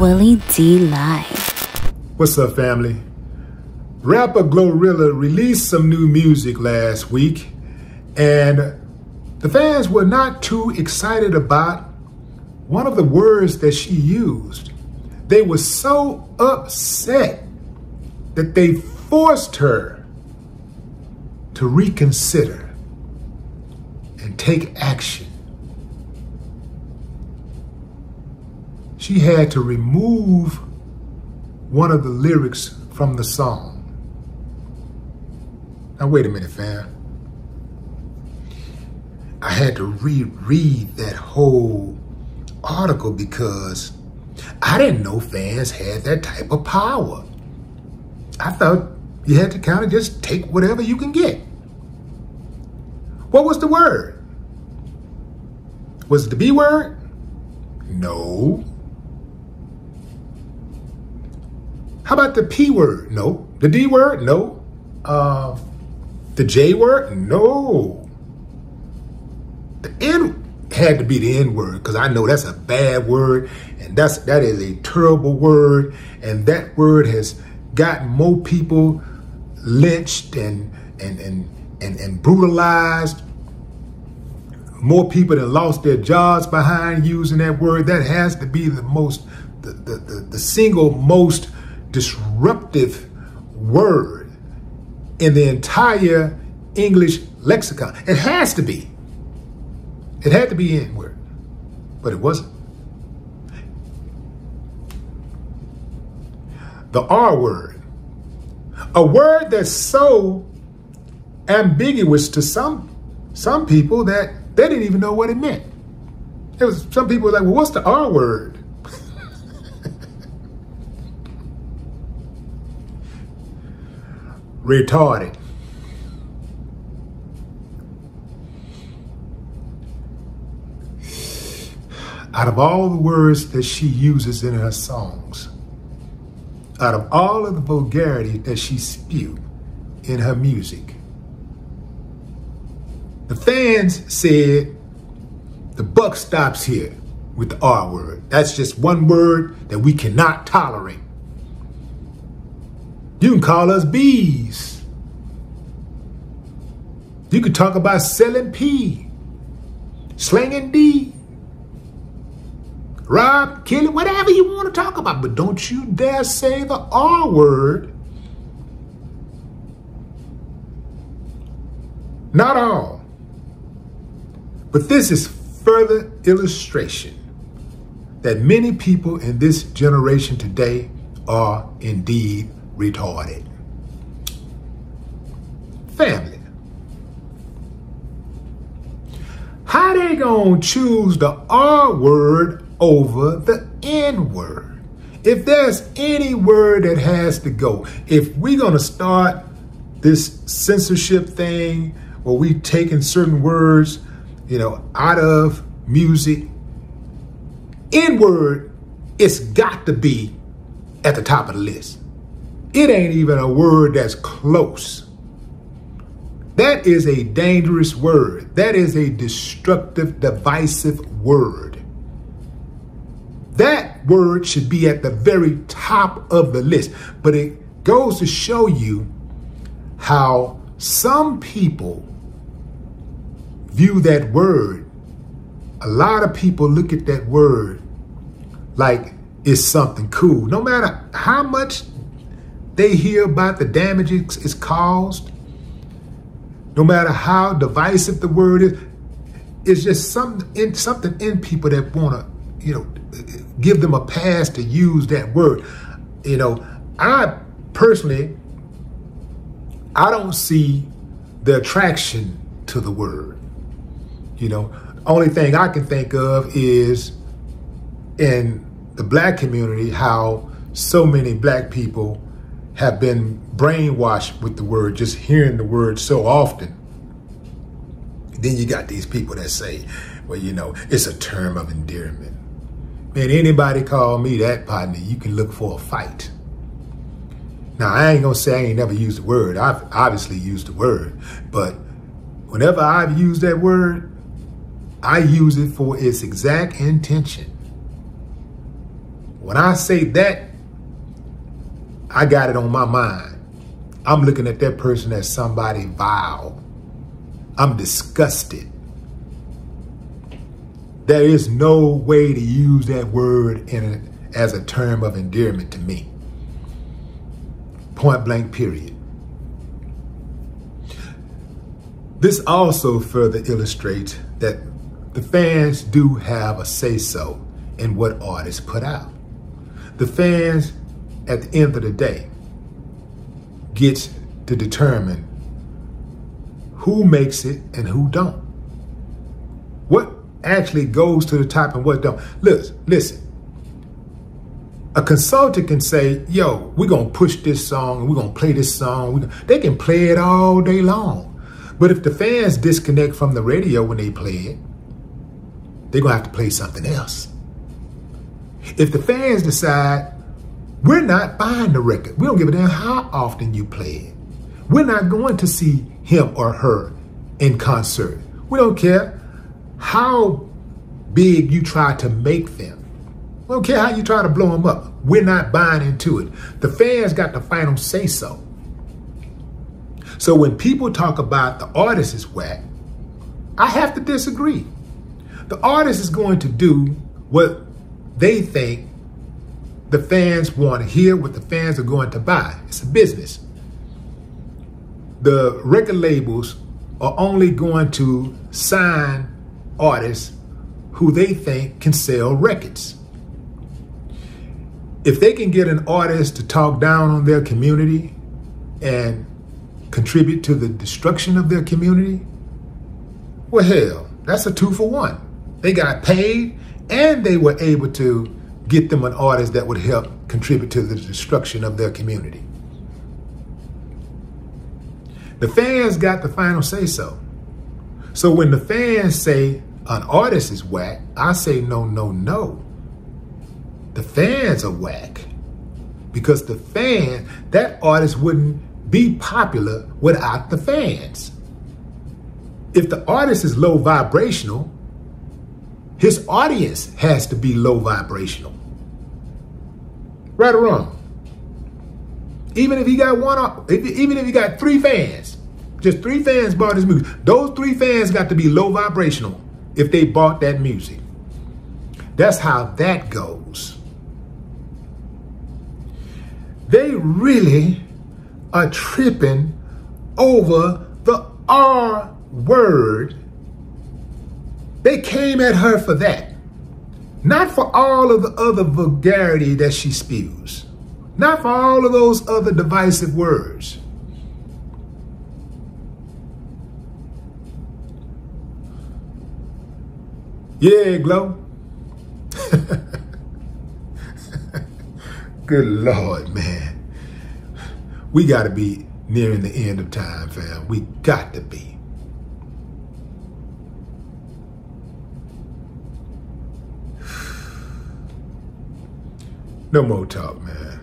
Willie D Live. What's up, family? Rapper GloRilla released some new music last week, and the fans were not too excited about one of the words that she used. They were so upset that they forced her to reconsider and take action. She had to remove one of the lyrics from the song. Now, wait a minute, fam. I had to reread that whole article because I didn't know fans had that type of power. I thought you had to kind of just take whatever you can get. What was the word? Was it the B word? No. How about the P word? No. The D word? No. Uh, the J word? No. The N had to be the N word because I know that's a bad word and that's that is a terrible word and that word has gotten more people lynched and and and and, and brutalized more people that lost their jobs behind using that word that has to be the most the, the, the, the single most disruptive word in the entire English lexicon. It has to be. It had to be N word, but it wasn't. The R word, a word that's so ambiguous to some some people that they didn't even know what it meant. There was some people were like, well, what's the R word? Retarded. out of all the words that she uses in her songs, out of all of the vulgarity that she spew in her music, the fans said the buck stops here with the R word. That's just one word that we cannot tolerate. You can call us bees. You can talk about selling P, slinging D, rob, killing, whatever you want to talk about. But don't you dare say the R word. Not all. But this is further illustration that many people in this generation today are indeed retarded. Family. How they gonna choose the R word over the N word. If there's any word that has to go, if we're to start this censorship thing where we taking certain words, you know, out of music, N word, it's got to be at the top of the list. It ain't even a word that's close. That is a dangerous word. That is a destructive, divisive word. That word should be at the very top of the list. But it goes to show you how some people view that word. A lot of people look at that word like it's something cool. No matter how much they hear about the damage it's caused, no matter how divisive the word is, it's just something in something in people that want to, you know, give them a pass to use that word. You know, I personally, I don't see the attraction to the word. You know, only thing I can think of is in the black community how so many black people have been brainwashed with the word, just hearing the word so often. Then you got these people that say, well, you know, it's a term of endearment. Man, anybody call me that partner, you can look for a fight. Now, I ain't gonna say I ain't never used the word. I've obviously used the word, but whenever I've used that word, I use it for its exact intention. When I say that, I got it on my mind. I'm looking at that person as somebody vile. I'm disgusted. There is no way to use that word in a, as a term of endearment to me. Point blank, period. This also further illustrates that the fans do have a say so in what artists put out. The fans, at the end of the day, gets to determine who makes it and who don't. What actually goes to the top and what don't. Listen, listen. A consultant can say, yo, we're going to push this song we're going to play this song. They can play it all day long. But if the fans disconnect from the radio when they play it, they're going to have to play something else. If the fans decide, we're not buying the record, we don't give a damn how often you play it. We're not going to see him or her in concert. We don't care how big you try to make them. We don't care how you try to blow them up. We're not buying into it. The fans got the final say so. So when people talk about the artist is whack, I have to disagree. The artist is going to do what they think the fans want to hear, what the fans are going to buy. It's a business. The record labels are only going to sign artists who they think can sell records. If they can get an artist to talk down on their community and contribute to the destruction of their community, well, hell, that's a two for one. They got paid and they were able to get them an artist that would help contribute to the destruction of their community. The fans got the final say so. So when the fans say an artist is whack, I say no, no, no. The fans are whack. Because the fan, that artist wouldn't be popular without the fans. If the artist is low vibrational, his audience has to be low vibrational. Right or wrong? Even if he got one, even if he got three fans, just three fans bought his music. Those three fans got to be low vibrational if they bought that music. That's how that goes. They really are tripping over the R word they came at her for that. Not for all of the other vulgarity that she spews. Not for all of those other divisive words. Yeah, Glow. Good Lord, man. We got to be nearing the end of time, fam. We got to be. No more talk, man.